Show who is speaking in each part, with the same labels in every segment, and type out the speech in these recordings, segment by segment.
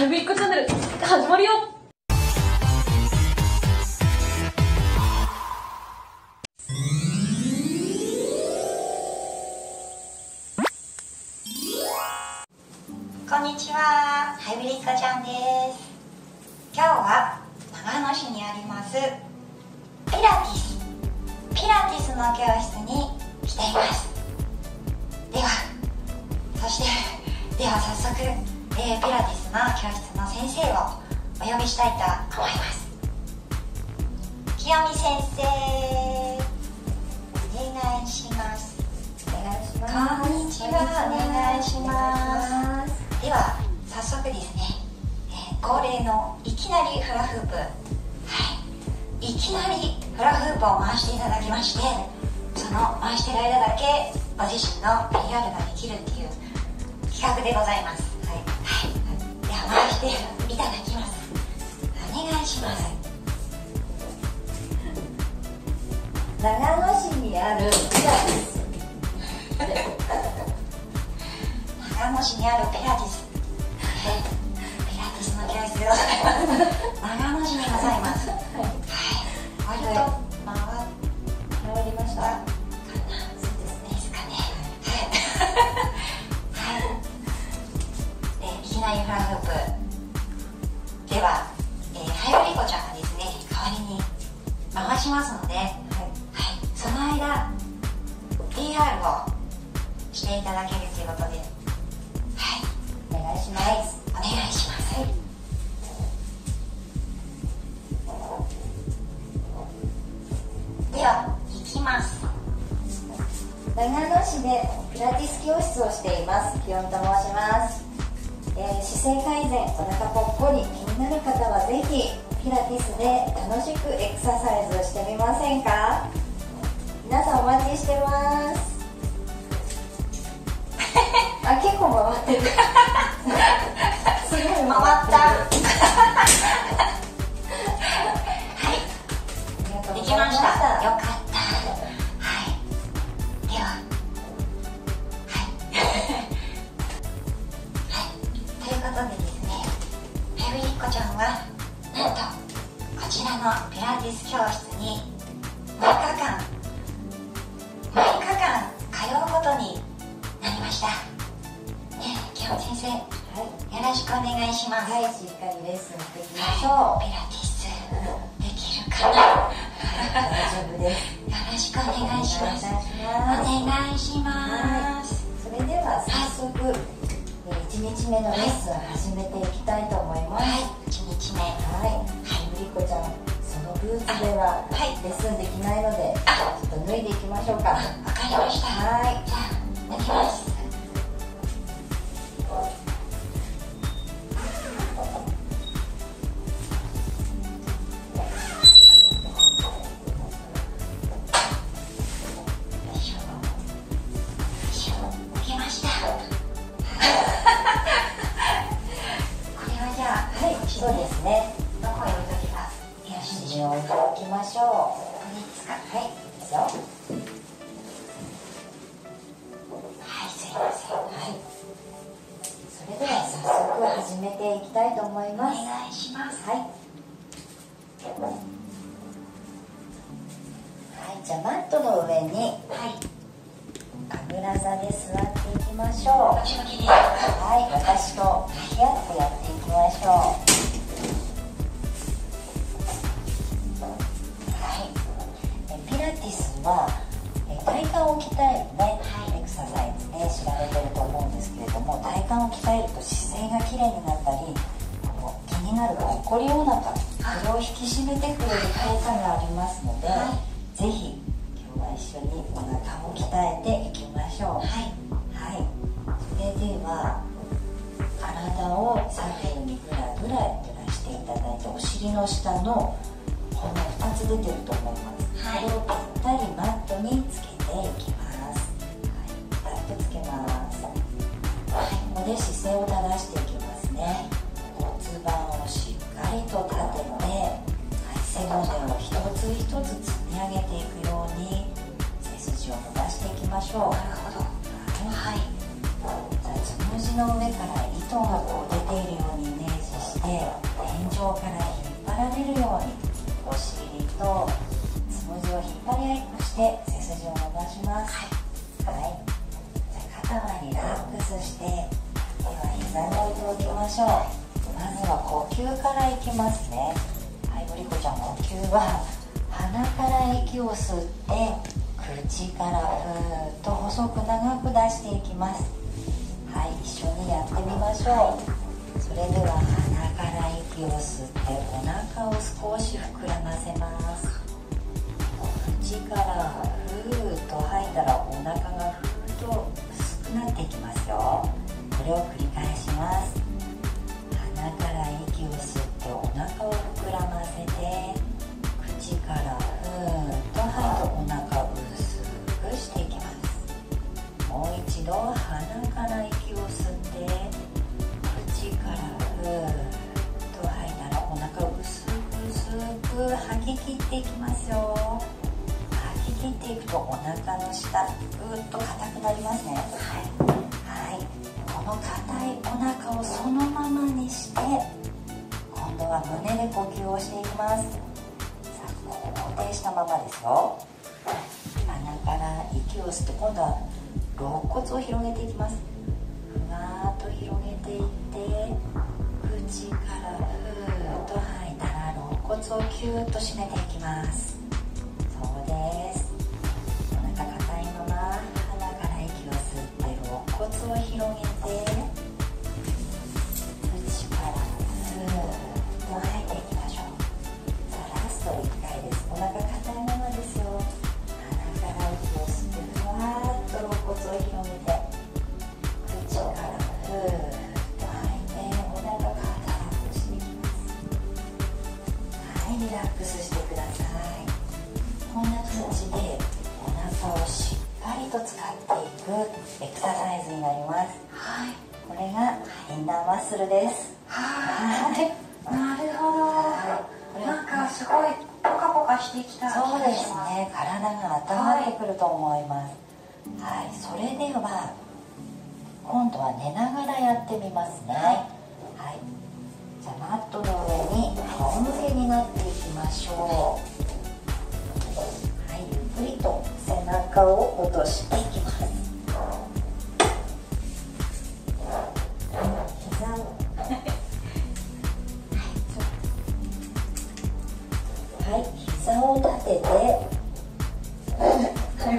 Speaker 1: ハイブリッドチャンネル始まるよ
Speaker 2: こんにちは、ハイブリッドちゃんです。今日は長野市にありますピラティス、ピラティスの教室に来ています。では、そして、では早速、えーピラティスの教室の先生をお呼びしたいと思います。清美先生、お願いします。
Speaker 3: お願いします。
Speaker 2: こんにちはお願いしますでは早速ですね、えー恒例のいきなりフラフープはいいきなりフラフープを回していただきましてその回してる間だけご自身の PR ができるっていう企画でございます、では回していただきます。お願いします。
Speaker 3: 長野市にあるピラティス。
Speaker 2: 長野市にあるピラティス、ますので、はいその間 PR をしていただけるということではい
Speaker 3: お願いしま
Speaker 2: はい
Speaker 3: す。、
Speaker 2: お願いします。では、行きます。
Speaker 3: 長野市でピラティス教室をしています。きよんと申します。えー姿勢改善、お腹ぽっこり気になる方はぜひピラティスで楽しくエクササイズをしてみませんか？皆さんお待ちしてます。あ、結構回ってる。すごい
Speaker 2: 回った。はい、できました。よかろしくお願いします。
Speaker 3: はい、しっかりレッスンしていきましょう。
Speaker 2: ピラティス。できるかな？よ
Speaker 3: 大丈夫です。
Speaker 2: ろしくお願いします。
Speaker 3: お
Speaker 2: お願いします。
Speaker 3: それでは早速、えー1日目のレッスンを始めていきたいと思います。
Speaker 2: はい。1日目。
Speaker 3: はい。ゆりこちゃん、そのブーツでは
Speaker 2: はい。
Speaker 3: レッスンできない。ので、
Speaker 2: あ
Speaker 3: ちょっと脱い。でい。きましょうか。
Speaker 2: わかりました
Speaker 3: はい。そうですね。
Speaker 2: どこへ置いとけばよろしいでしょう
Speaker 3: に置きましょ
Speaker 2: これですか
Speaker 3: う。はい、いいですよ。
Speaker 2: はいすいません
Speaker 3: はい。それでは早速始めていきたいと思い
Speaker 2: お
Speaker 3: ます。
Speaker 2: 願いします
Speaker 3: はい。はい、じゃあマットの上に
Speaker 2: はい
Speaker 3: 神楽座で座っていきましょう。
Speaker 2: は
Speaker 3: はい、私と向き合ってやっていきましょう。はえ体幹を鍛えるね、エクササイズで知られてると思うんですけれども、体幹を鍛えると姿勢が綺麗になったり、気になるぽっこりお腹、これを引き締めてくれる効果がありますので、
Speaker 2: は
Speaker 3: ぜひ今日は一緒にお腹を鍛えていきましょう。
Speaker 2: はい。
Speaker 3: はい、それでは体を左右にぐらぐら揺らしていただいてお尻の下の骨2つ出てると思い。ます、
Speaker 2: はい。
Speaker 3: これをぴったりマットにつけてい。きますはい、ピタッとつけますはい、ここで姿勢を正してい。きますね骨盤をしっかりと立てて、はい、背骨を一つ一つ積み上げてい。くように背筋を伸ばしてい。きましょう
Speaker 2: なるほど
Speaker 3: はい。
Speaker 2: はい。
Speaker 3: じゃあつむじの上から糸がこう出てい。るようにイメージ天井から引っ張られるようにお尻とつむじを引っ張り合いっこして背筋を伸ばします。はい、じゃ肩はリラックスしてでは膝に置いておきましょう。まずは呼吸からいきますね。はいのりこちゃん呼吸は鼻から息を吸って口からふーっと細く長く出していきます。はい一緒にやってみましょう。それでは鼻から息を吸って少し膨らませます。口からふーっと吐いたらお腹がふーっと薄くなっていきますよ。これを繰り返します。鼻から息を吸ってお腹を膨らませて口からふーっと吐いてお腹を薄くしていきます。もう一度鼻から息を吸って口からく吐き切っていきますよ吐き切っていくとお腹の下ぐっと硬くなりますね。はい、はい、この硬いお腹をそのままにして今度は胸で呼吸をしていきます。さあここ固定したままですよ。鼻から息を吸って今度は肋骨を広げていきます。ふわーっと広げていって口からふーっと吐い。たら肋骨をキューッと締めていきます。そうです。お腹硬いまま鼻から息を吸って肋骨を広げて。エクササイズになります。
Speaker 2: はい。
Speaker 3: これがインナーマッスルです。
Speaker 2: はい。なるほど、
Speaker 3: はい。
Speaker 2: なんかすごいポカポカしてきた気
Speaker 3: そうですね。体が温まってくると思います。はい、それでは今度は寝ながらやってみますね。はい、じゃあマットの上に仰向けになっていきましょうは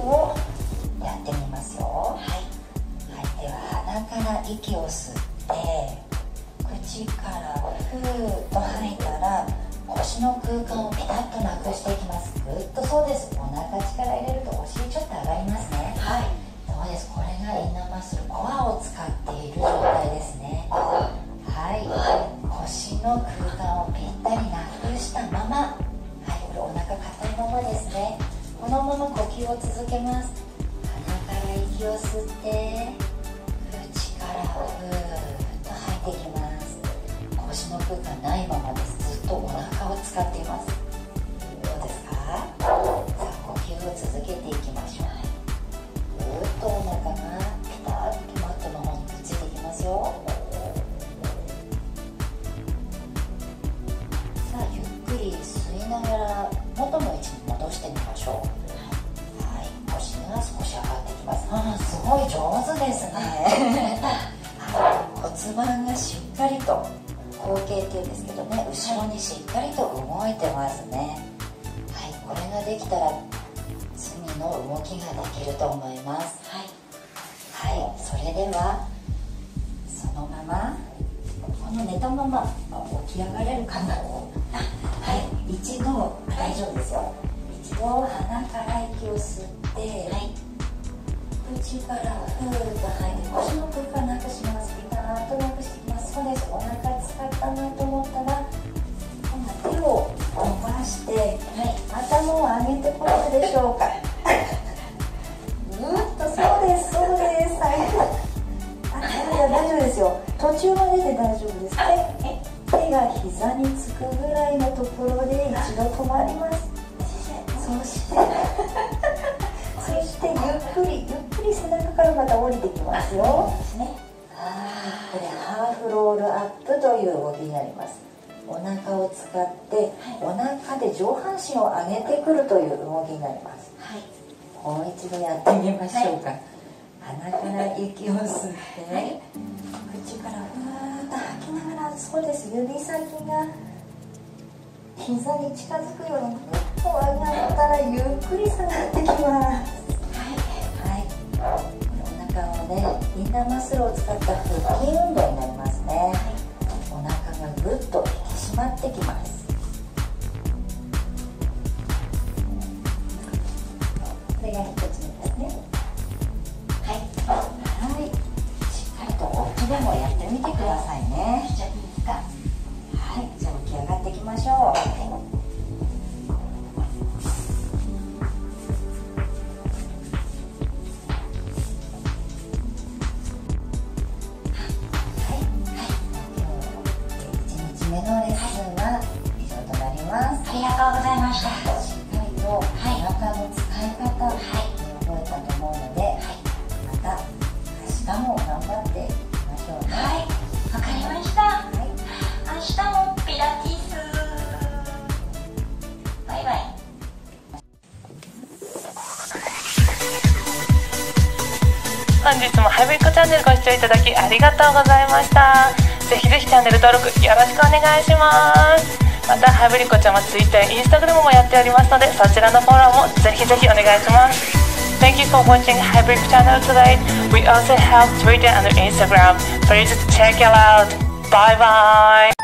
Speaker 3: をやってみますよ。はい、はい、では鼻から息を吸って口からふーっと吐いたら腰の空間をピタッとなくしていきます。ぐっとそうです。お腹力入れるとお尻ちょっと上がりますね。
Speaker 2: はい。
Speaker 3: そうです。これがインナーマッスルコアを使っている状態ですね。はい。腰の空間をぴったりなくしたままはい。これお腹硬いままですねこのまま呼吸を続けます。鼻から息を吸って口からふーっと吐いていきます。腰の空間ないままです。ずっとお腹を使っています。どうですか？さあ呼吸を続けていきましょう。ぐーっとお腹がますね。はいこれができたら次の動きができると思います。
Speaker 2: はい。
Speaker 3: はいそれではそののままこの寝たまま起き上がれるかな。はい一度大丈夫ですよ。一度鼻から息を吸ってはい。口からふーっと吐いて腰の空間なくしますでしょうか。ぐっとそうですそうです。はい。あ大丈夫ですよ。途中までで大丈夫です手が膝につくぐらいのところで一度止まります。そしてそしてゆっくりゆっくり背中からまた降りてきますよ。これハーフロールアップという動きになりますお腹を使ってお腹で上半身を上げてくるという動きになります、はい、もう一度やってみましょうか、はい、鼻から息を吸って、はい、口からふーっと吐きながらそうです指先が膝に近づくようにぐっと上がったらゆっくり下がってきます。はい、はい、お腹をねインナーマッスルを使った腹筋運動になりますね、はい、お腹がぐっと引き締まってきます。これが一つ目ですね。はい。はい。しっかりとお家でもやってみてくださいね。ます
Speaker 2: ありがとうございました
Speaker 3: しっかりとお腹の使い。方、はい、覚えたと思うので、はい、また明日も頑張ってい。きましょうね
Speaker 2: はい。わかりました、はい、明日もピラティスバイバイ
Speaker 1: 本日もハイブリッドチャンネルご視聴い。ただきありがとうござい。ましたぜひぜひチャンネル登録よろしくお願い。しますまたハイブリコちゃんは Twitter や Instagram もやっておりますのでそちらのフォローもぜひぜひお願いします Thank you for watching Hybrid channel today. We also have Twitter and Instagram. Please check it out. Bye bye.